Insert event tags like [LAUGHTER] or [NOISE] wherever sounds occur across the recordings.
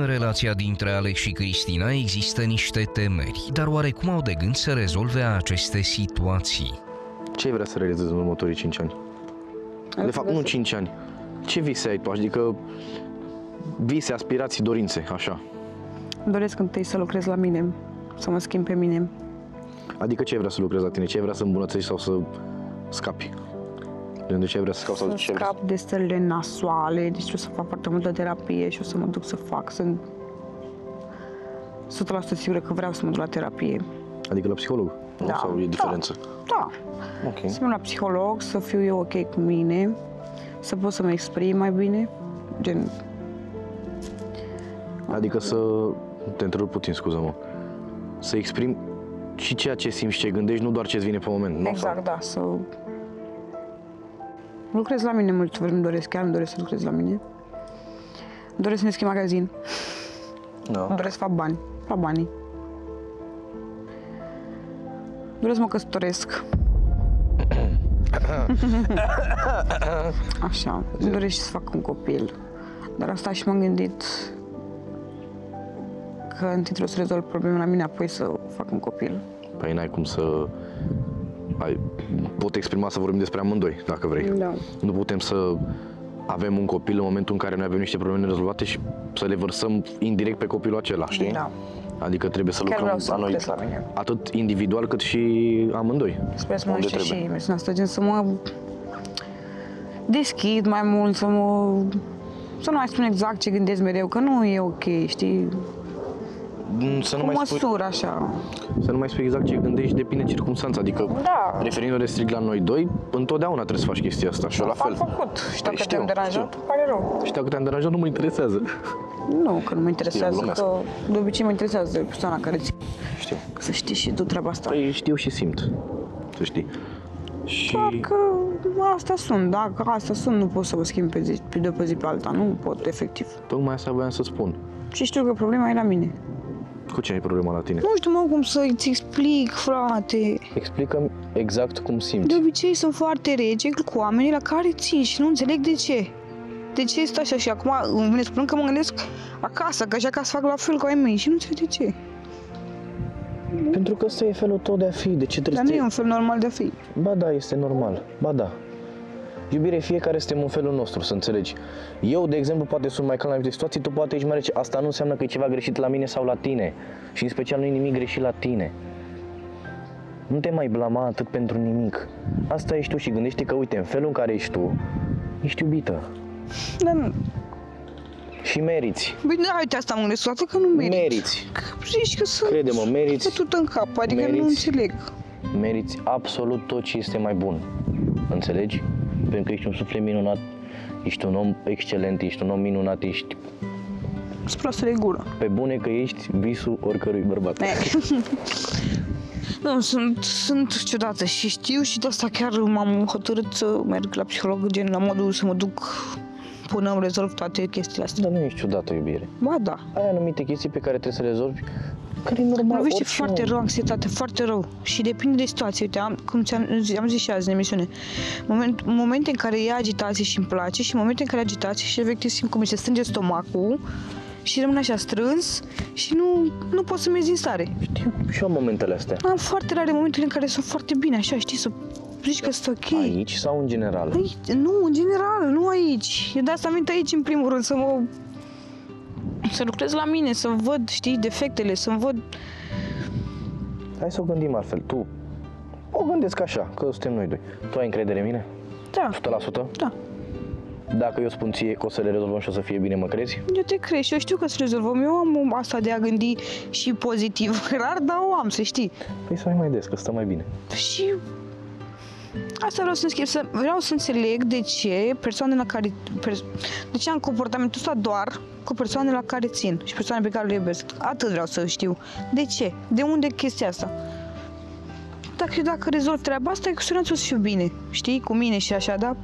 În relația dintre Alex și Cristina există niște temeri, dar oare cum au de gând să rezolve aceste situații? Ce ai vrea să realizezi în următorii 5 ani? De fapt, nu 5 ani. Ce vise ai tu? Adică vise, aspirații, dorințe, așa. Îmi doresc întâi să lucrez la mine, să mă schimb pe mine. Adică ce ai vrea să lucrezi la tine? Ce ai vrea să îmbunătățești sau să scapi? De ce ai vrea să scapi sau Să ce ai vrea scap de stările nasoale, deci o să fac foarte multă terapie și o să mă duc să fac, sunt 100% sigură că vreau să mă duc la terapie. să... Adică la psiholog? Nu? Da. Sau e diferență? Da, Ok. să merg la psiholog, să fiu eu ok cu mine, să pot să mă exprim mai bine, gen, Adică să... Te întrerup puțin, scuză-mă. Să exprimi și ceea ce simți, ce gândești, nu doar ce-ți vine pe moment. nu? exact, da, să lucrez la mine mult vreme, îmi doresc, chiar îmi doresc să lucrez la mine. Îmi doresc să ne schimb magazin, Sau... îmi Da. doresc să fac bani, fac banii. Îmi doresc să mă căsătoresc. [COUGHS] Așa, îmi doresc și să fac un copil. Dar asta și m-am gândit că întâi trebuie să rezolv problema la mine, apoi să fac un copil. Păi n-ai cum să... Ai... Pot exprima să vorbim despre amândoi, dacă vrei. Da. Nu putem să avem un copil în momentul în care noi avem niște probleme rezolvate și să le vărsăm indirect pe copilul acela, știi? Da. Adică trebuie să Chiar lucrăm vreau să la noi lucrez la mine. atât individual cât și amândoi. Sper să mă Unde știe și trebuie. mesiunea asta, gen să mă deschid mai mult, să mă... Să nu mai spun exact ce gândesc mereu, că nu e ok, știi? Mm, Să nu, Cu mai spui, măsură, așa. să nu mai spui exact ce gândești, depinde circunstanța. Adică, Da. referindu-ne strict la noi doi, întotdeauna trebuie să faci chestia asta și eu la Am fel. făcut. Și dacă Știu, te-am deranjat, pare rău. Și dacă te-am deranjat, nu mă interesează. Nu, că nu mă interesează, glumesc. că de obicei mă interesează persoana care ți Știu. Să știi și tu treaba asta. Păi știu și simt, să știi. Și Doar că asta sunt, dacă asta sunt, nu pot să vă schimb pe, zi, pe de o pe zi pe alta, nu pot, efectiv. tocmai asta voiam să spun. Și știu că problema e la mine. Cu ce ai problema la tine? Nu știu, mă, cum să-ți explic, frate. Explică exact cum De simți. obicei sunt foarte rece cu oamenii la care țin și nu înțeleg de ce. De ce este așa? Și acum îmi vine să spun că mă gândesc acasă, că și acasă fac la fel cu ai mei și nu înțeleg de ce. Pentru că ăsta e felul tău de a fi. De ce trebuie Dar să nu e te... un fel normal de a fi. Ba da, este normal. Ba da. Iubire, fiecare suntem în felul nostru, să înțelegi. Eu, de exemplu, poate sunt mai calm la anumite situații, tu poate ești mai rece. Asta nu înseamnă că e ceva greșit la mine sau la tine. Și în special nu e nimic greșit la tine. Nu te mai blama atât pentru nimic. Asta ești tu și gândește că, uite, în felul în care ești tu, ești iubită. Dar nu. Și meriți. Bine, da, uite, asta mă gândesc toată că nu merit. Meriți. Că zici că sunt Crede-mă, meriți. putut în cap, adică Meriți. nu înțeleg. Meriți absolut tot ce este mai bun. Înțelegi? Pentru că ești un suflet minunat, ești un om excelent, ești un om minunat, ești Spre asta de gură. pe bune că ești visul oricărui bărbat. [LAUGHS] Nu, sunt, sunt ciudată și știu și de asta chiar m-am hotărât să merg la psiholog, gen la modul să mă duc până îmi rezolv toate chestiile astea. Dar nu ești ciudată, iubire. Ba da. Ai anumite chestii pe care trebuie să le rezolvi, care e normal. Mă lovește orice foarte om. rău anxietate, foarte rău. Și depinde de situație. Uite, am, cum ți-am am zis și azi în emisiune, moment, momente în care e agitație și îmi place și momente în care e agitație și efectiv simt cum mi se strânge stomacul și rămân așa strâns și nu, nu pot să-mi ies din stare. Știu și eu am momentele astea. Am foarte rare momentele în care sunt foarte bine, așa, știi, să zici că sunt ok. Aici sau în general? Aici, nu, în general, nu aici. Eu de asta am venit aici, în primul rând, să mă... Să lucrez la mine, să văd, știi, defectele, să văd... Hai să o gândim altfel. Tu o gândesc așa, că suntem noi doi. Tu ai încredere în mine? Da, 100%? da. Dacă eu spun ție că o să le rezolvăm și o să fie bine, mă crezi? Eu te cred și eu știu că să rezolvăm. Eu am asta de a gândi și pozitiv. [LAUGHS] Rar, dar o am, să știi. Păi să mai mai des, că stă mai bine. Și asta vreau să schimb, să, vreau să înțeleg de ce persoane la care, per, de ce am comportamentul ăsta doar cu persoane la care țin și persoane pe care le iubesc. Atât vreau să știu. De ce? De unde chestia asta? Dacă, dacă rezolv treaba asta, e cu siguranță o să fiu bine. Știi? Cu mine și așa, dar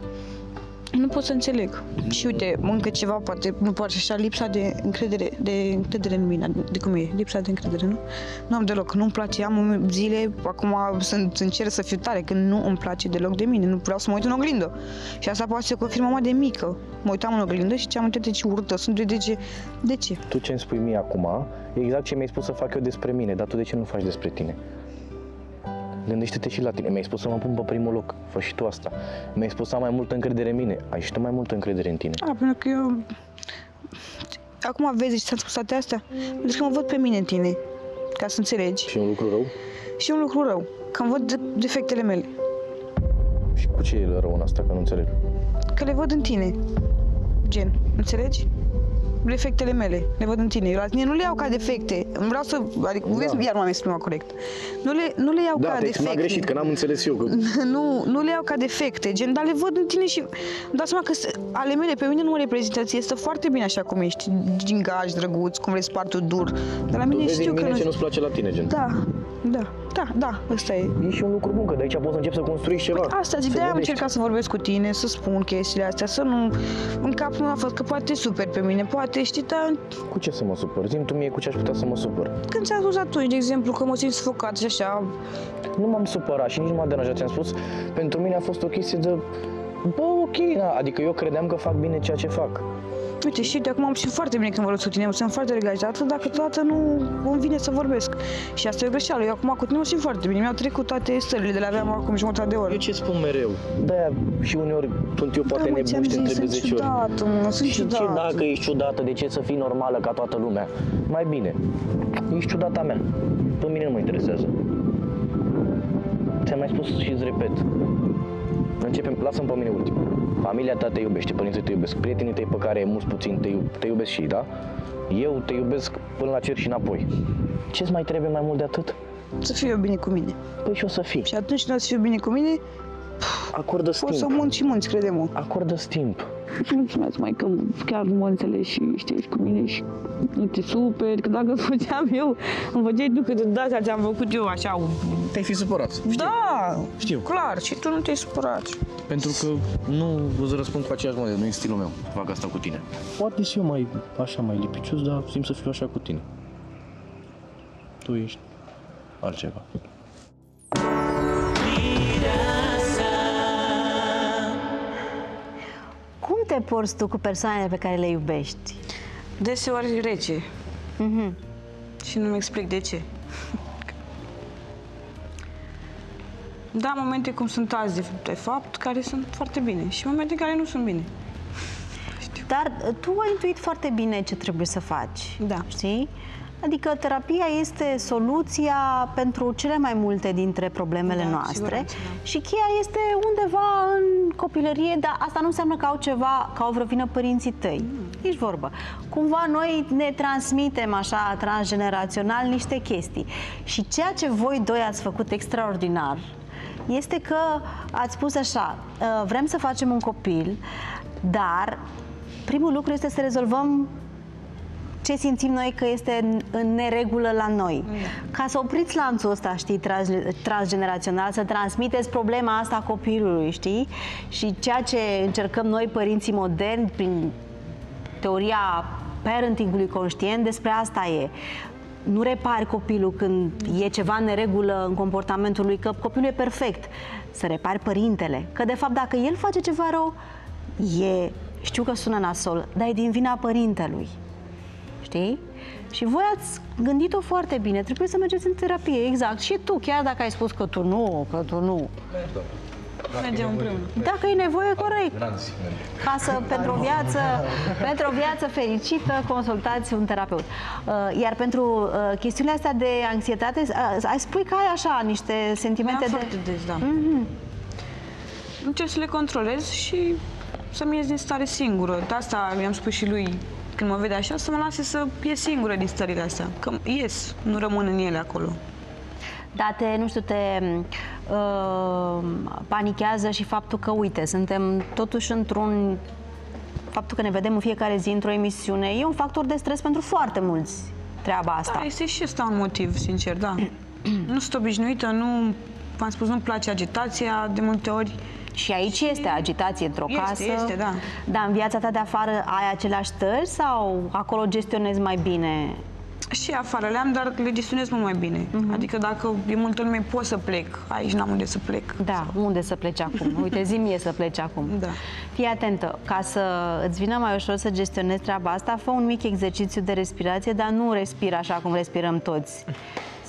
Nu pot să înțeleg. Și uite, încă ceva, poate, nu poate așa, lipsa de încredere, de încredere în mine, de cum e, lipsa de încredere, nu? Nu am deloc, nu-mi place, am zile, acum sunt, încerc să fiu tare, că nu îmi place deloc de mine, nu vreau să mă uit în oglindă. Și asta poate să confirmă mama de mică. Mă uitam în oglindă și ce-am uitat de ce urâtă sunt, de ce, de ce? Tu ce îmi spui mie acum, e exact ce mi-ai spus să fac eu despre mine, dar tu de ce nu faci despre tine? Gândește-te și la tine. Mi-ai spus să mă pun pe primul loc. Fă și tu asta. Mi-ai spus să am mai multă încredere în mine. Ai și tu mai multă încredere în tine. A, pentru că eu... Acum vezi ce ți-am spus toate astea? Pentru că mă văd pe mine în tine, ca să înțelegi. Și un lucru rău? Și un lucru rău, că îmi văd de- defectele mele. Și cu ce e rău în asta, că nu înțeleg? Că le văd în tine. Gen, înțelegi? Defectele mele, le văd în tine. Eu la tine nu le iau ca defecte. Vreau să, adică, da. vezi, iar m-am exprimat corect. Nu le, nu le iau Da, ca te-ai exprimat defecte. greșit, că n-am înțeles eu. Că... [LAUGHS] nu, nu le iau ca defecte, gen, dar le văd în tine și îmi dau seama că s- ale mele pe mine nu mă reprezintă, ție stă foarte bine așa cum ești, gingaj, drăguț, cum vrei spart tu dur, dar la Tu mine vezi știu în că mine nu... ce nu-ți place la tine, gen. Da, da, da, da, ăsta e. E și un lucru bun, că de aici poți să începi să construiești ceva. Asta zic, să de-aia am gândești. încercat să vorbesc cu tine, să spun chestiile astea, să nu... În capul meu a fost că poate super pe mine, poate, știi, dar Cu ce să mă supăr? Zim tu mie cu ce aș putea să mă supăr. când ți-am spus atunci, de exemplu, că mă simt sufocat și așa, Nu m-am supărat și nici nu m-a deranjat, ți-am spus. Pentru mine a fost o chestie de... Bă, ok, na. adică eu credeam că fac bine ceea ce fac. Uite, și de acum am și foarte bine când vorbesc cu tine, mă simt foarte regajată, dacă toată nu îmi vine să vorbesc. Și asta e o greșeală. Eu acum cu tine mă simt foarte bine. Mi-au trecut toate stările de la aveam acum jumătate de oră. Eu ce spun mereu? De-aia și uneori sunt eu poate Da, mă, nebun ți-am și te zis, întreb de sunt 10 ori. ciudată, mă, sunt și ce ciudată. dacă ești ciudată, de ce să fii normală ca toată lumea? Mai bine, ești ciudata mea. Pe mine nu mă interesează. Ți-am mai spus și îți repet. Începem, lasă-mi pe mine ultim. Familia ta te iubește, părinții te iubesc, prietenii tăi pe care mulți puțin te, iub, te iubesc și, da? Eu te iubesc până la cer și înapoi. Ce-ți mai trebuie mai mult de atât? Să fiu eu bine cu mine. Păi și o să fii. Și atunci când o să fiu bine cu mine, Acordă o să timp. munți și munți, crede-mă. Acordă timp. Mulțumesc, mai că chiar mă înțelegi și știi cu mine și nu te superi, că dacă [LAUGHS] făceam eu, îmi făceai tu cât de asta ți-am făcut eu așa. Te-ai fi supărat. Da, Știu. clar, și tu nu te-ai supărat. Pentru că nu îți răspund cu aceeași monedă, nu e stilul meu să fac asta cu tine. Poate și eu mai, așa, mai lipicios, dar simt să fiu așa cu tine. Tu ești altceva. Te porți tu cu persoanele pe care le iubești? Deseori rece Mhm. și nu-mi explic de ce. Da, momente cum sunt azi, de, de fapt, care sunt foarte bine și momente care nu sunt bine. Dar uh, tu ai intuit foarte bine ce trebuie să faci. Da. Știi? Adică terapia este soluția pentru cele mai multe dintre problemele Da, cu noastre siguranță, da. și cheia este undeva în copilărie, dar asta nu înseamnă că au ceva, că au vreo vină părinții tăi. Nici vorbă. Cumva noi ne transmitem așa transgenerațional niște chestii. Și ceea ce voi doi ați făcut extraordinar este că ați spus așa, "Uh, vrem să facem un copil, dar primul lucru este să rezolvăm ce simțim noi că este în, în neregulă la noi. Ca să opriți lanțul ăsta, știi, trans, transgenerațional, să transmiteți problema asta copilului, știi? Și ceea ce încercăm noi, părinții moderni, prin teoria parentingului conștient, despre asta e. Nu repari copilul când e ceva în neregulă în comportamentul lui, că copilul e perfect. Să repari părintele. Că, de fapt, dacă el face ceva rău, e, știu că sună nasol, dar e din vina părintelui. Știi? Și voi ați gândit-o foarte bine. Trebuie să mergeți în terapie, exact. Și tu, chiar dacă ai spus că tu nu, că tu nu. Mergem împreună. Dacă e nevoie, corect. Ca să, pentru o viață, pentru o viață fericită, consultați un terapeut. Uh, Iar pentru uh, chestiunile astea de anxietate, uh, ai spui că ai așa niște sentimente Am de... foarte des, da. Încerc să le controlez și să-mi ies din stare singură. De asta mi-am spus și lui când mă vede așa, să mă lase să ies singură din stările astea. Că ies, nu rămân în ele acolo. Dar te, nu știu, te uh, panichează și faptul că, uite, suntem totuși într-un... Faptul că ne vedem în fiecare zi într-o emisiune e un factor de stres pentru foarte mulți treaba asta. Da, este și ăsta un motiv, sincer, da. [CLEARS THROAT] nu sunt obișnuită, nu, v-am spus, nu-mi place agitația de multe ori Și aici este agitație într-o Este, casă. este, da. Dar în viața ta de afară ai aceleași stări sau acolo gestionezi mai bine? Și afară le-am, dar le gestionez mult mai bine. Mhm. Adică dacă e multă lume, pot să plec. Aici n-am unde să plec. Da, unde să pleci acum? [LAUGHS] Uite, zi mie să pleci acum. Da. Fii atentă, ca să îți vină mai ușor să gestionezi treaba asta, fă un mic exercițiu de respirație, dar nu respira așa cum respirăm toți.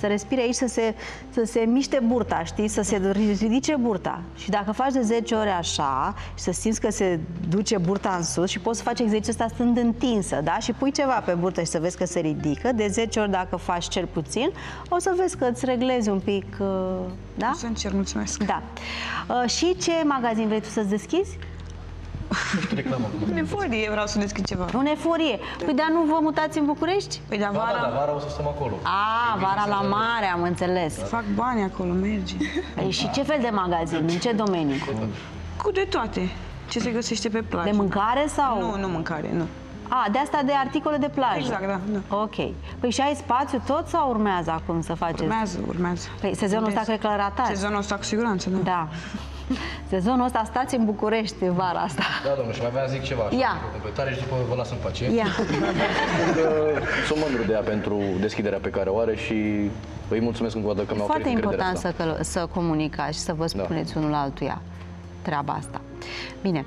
Să respiri aici, să se, să se miște burta, știi? Să se ridice burta. Și dacă faci de 10 ore așa și să simți că se duce burta în sus și poți să faci exercițiul ăsta stând întinsă, da? Și pui ceva pe burtă și să vezi că se ridică. De 10 ori dacă faci cel puțin, o să vezi că îți reglezi un pic, uh, da? O să încerc, mulțumesc. Da. Uh, și ce magazin vrei tu să-ți deschizi? În eforie vreau să deschid ceva. Un eforie. Păi dar nu vă mutați în București? Păi de Da, da, vara vara o să stăm acolo. A, vara la mare, am înțeles. fac bani acolo, merge. Păi și ce fel de magazin? În ce domenii? Cu de toate. Ce se găsește pe plajă. De mâncare sau? Nu, nu mâncare, nu. A, de asta de articole de plajă. Exact, da, da. Ok. Păi și ai spațiu tot sau urmează acum să faceți? Urmează, urmează. Păi sezonul ăsta Des. cred că îl ratați. Sezonul ăsta cu siguranță, da. Da. Sezonul ăsta stați în București vara asta. Da, domnule, și mai aveam zic ceva așa, Ia. o completare și după vă las în pace. Ia. Că sunt mândru de ea pentru deschiderea pe care o are și îi mulțumesc încă o dată că mi-au Foarte oferit important încrederea să, asta. căl- să comunicați și să vă spuneți unul altuia treaba asta. Bine,